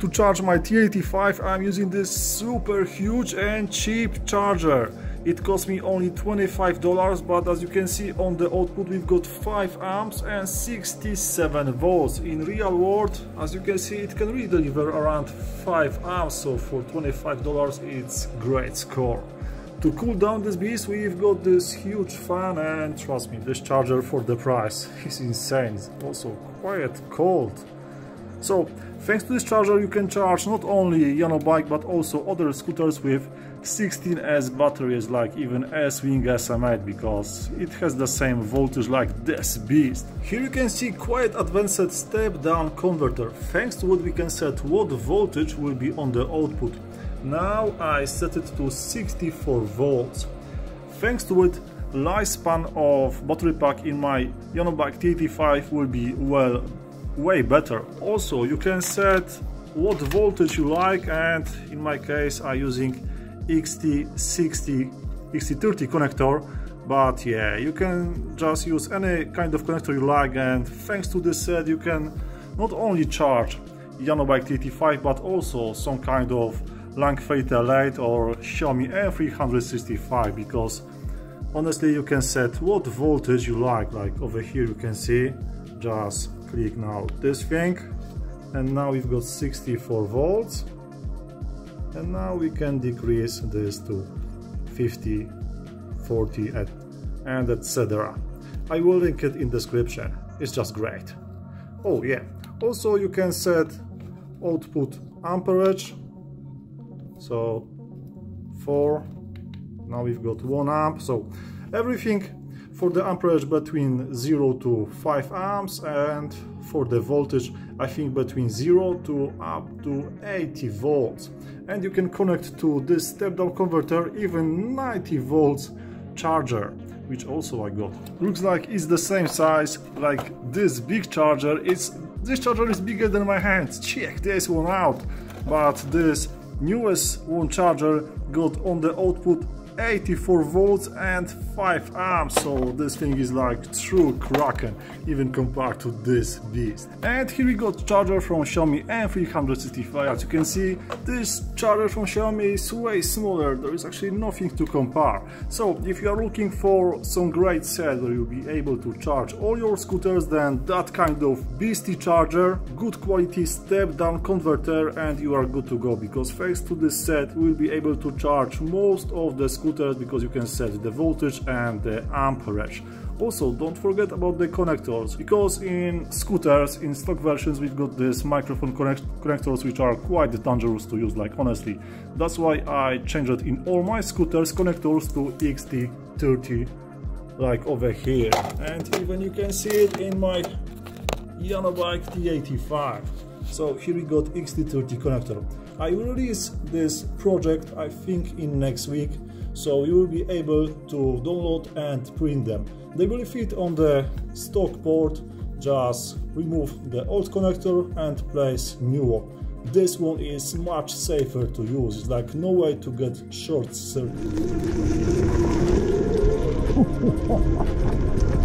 To charge my T85 I'm using this super huge and cheap charger. It cost me only $25 but as you can see on the output we've got 5 amps and 67 volts. In real world as you can see it can really deliver around 5 amps so for $25 it's great score. To cool down this beast we've got this huge fan and trust me this charger for the price is insane. It's also quite cold. So, thanks to this charger you can charge not only Janobike but also other scooters with 16S batteries like even ESwing SM8 because it has the same voltage like this beast. Here you can see quite advanced step down converter thanks to what we can set what voltage will be on the output. Now I set it to 64 volts. Thanks to it lifespan of battery pack in my Janobike T85 will be well way better. Also, you can set what voltage you like and in my case I'm using XT60, XT30 connector but yeah, you can just use any kind of connector you like and thanks to this set you can not only charge Janobike T85 but also some kind of Langfeite L8 or Xiaomi M365 because honestly you can set what voltage you like like over here you can see just click now this thing and now we've got 64 volts. And now we can decrease this to 50 40 and etc I will link it in description. It's just great. Oh yeah. Also you can set output amperage. So 4 now we've got 1 amp. So everything for the amperage between 0 to 5 amps and for the voltage I think between 0 to up to 80 volts. And you can connect to this step down converter even 90 volts charger which also I got. Looks like it's the same size like this big charger. It's this charger is bigger than my hands. Check this one out. But this newest one charger got on the output 84 volts and 5 amps. So this thing is like true kraken even compared to this beast. And here we got charger from Xiaomi M365 as you can see this charger from Xiaomi is way smaller. There is actually nothing to compare. So if you are looking for some great set where you'll be able to charge all your scooters then that kind of beastie charger good quality step down converter and you are good to go because thanks to this set we'll be able to charge most of the scooters scooters because you can set the voltage and the amperage. Also, don't forget about the connectors, because in scooters, in stock versions, we've got these microphone connect connectors which are quite dangerous to use, like honestly. That's why I changed it in all my scooters connectors to XT30, like over here. And even you can see it in my Janobike T85. So here we got XT30 connector. I will release this project I think in next week so you will be able to download and print them. They will fit on the stock port, just remove the old connector and place new one. This one is much safer to use, it's like no way to get short circuit.